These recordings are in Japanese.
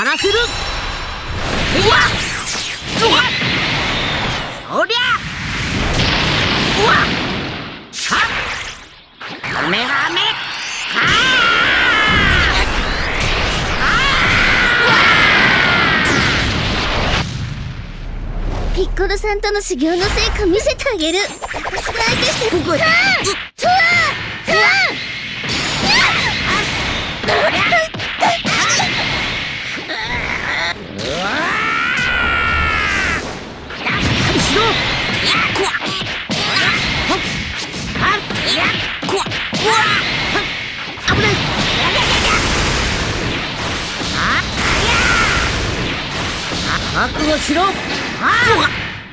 わらせる。うわうわそりゃ。うわはっ。カメハメピッコロさんとの修行の成果見せてあげる。私が相手してこだピクあ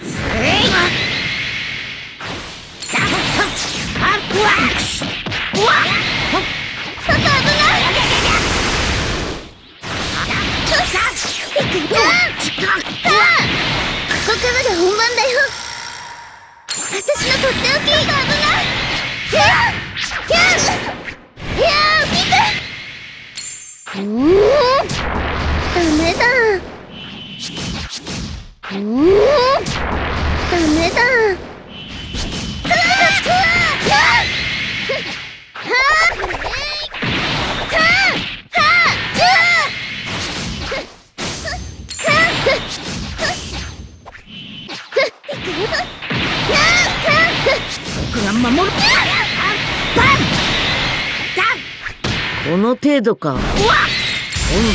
ここからが本番だよ私のとっておきが危ないヒャーヒャーヒャーピクうーんダメだうんダメだ。トゥアトゥアはあはあトゥアはあトゥア僕が守るバンダンこの程度か今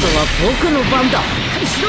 度は僕の番だ。しろ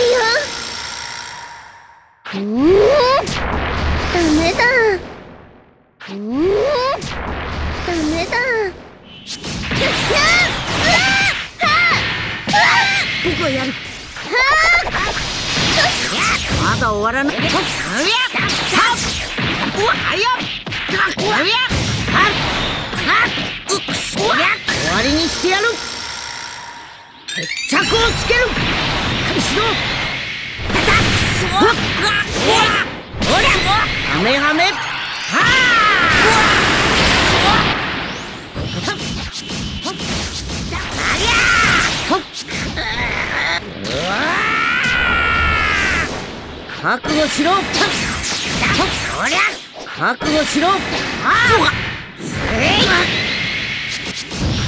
まだ終わらない。うやはっ。うはやうやはっ。うっ。うっ終わりにしてやる。決着をつけるしろたたくそわ。っおらハメハメは覚悟しろそりゃ覚悟しろああ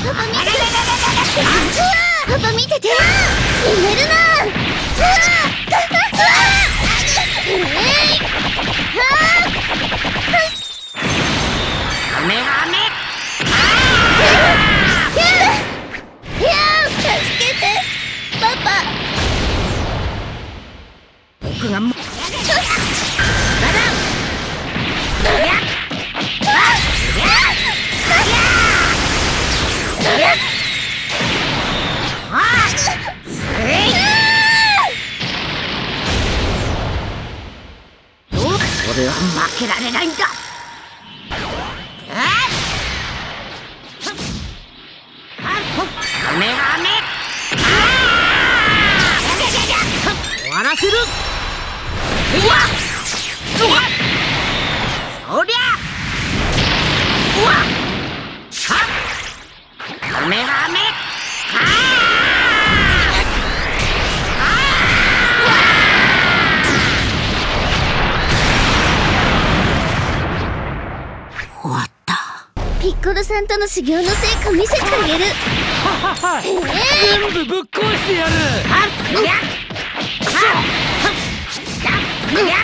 パパ見てパパ見てて逃げるなえい。負けられないんだ。ハメハメ終わらせる。うわ。うわ。そりゃ。うわ。はっ。メハメピッコロさんとの修行の成果見せてあげる。全部ぶっ壊してやる。はっやっはっや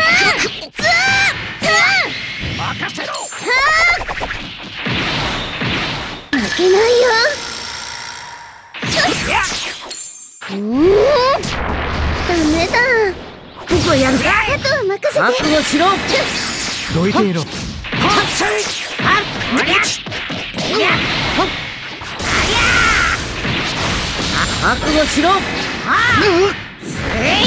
っけないようーんダメだ。僕はやる。あとは任せて覚悟しろどいていろはっしゃいはっおりゃいやほっありゃ覚悟しろはあえい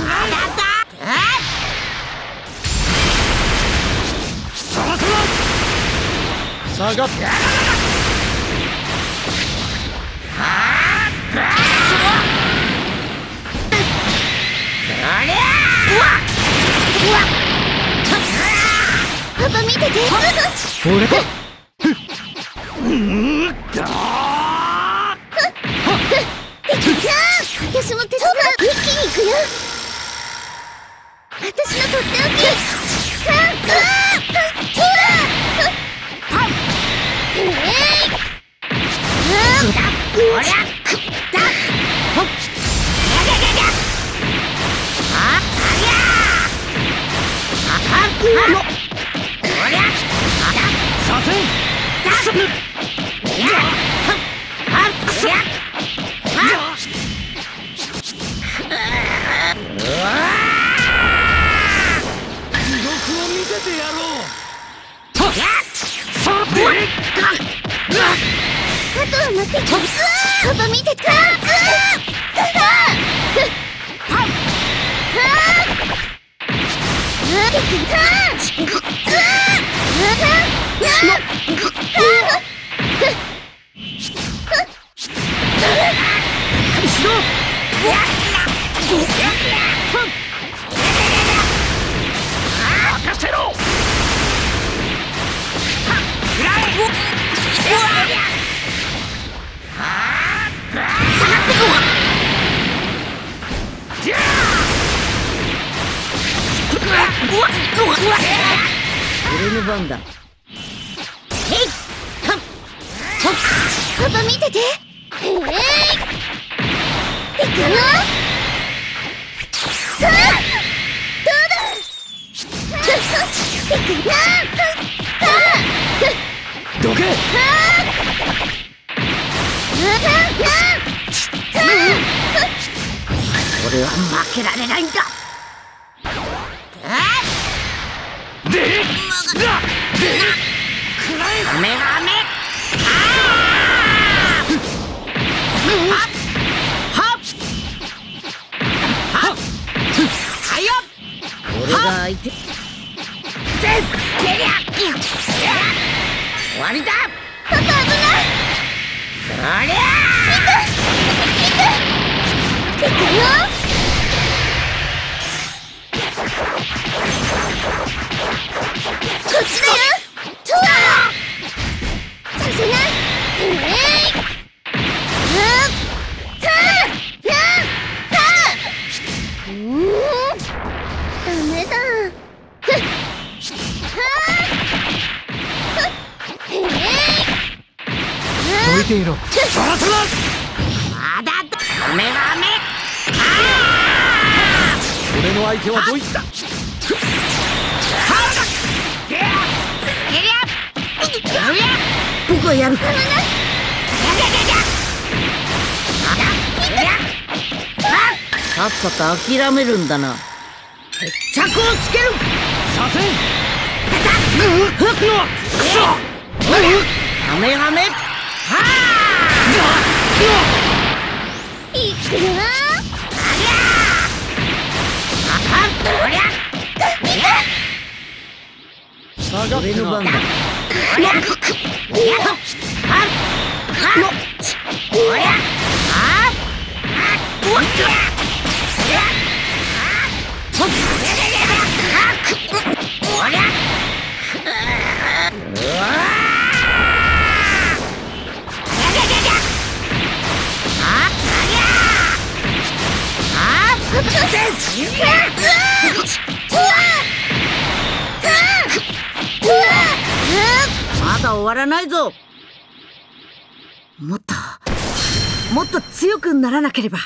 あだったあ下がってありゃうわうわパパ見てて俺か私も手伝う一気に行くよ私のとっておきせんだやはっはっやはっ地獄を見せてやろうやさてあとは待っ。俺の番だへいはっパパ見ててえい行俺は負けられな。いんだでだでくらえありゃ行く行く行くよどいていろさらさらまだだメガメ俺の相手はどいった僕はやるさっさと諦めるんだな決着をつけるメは行くってな俺の番だまだ終わらないぞ。もっともっと強くならなければ。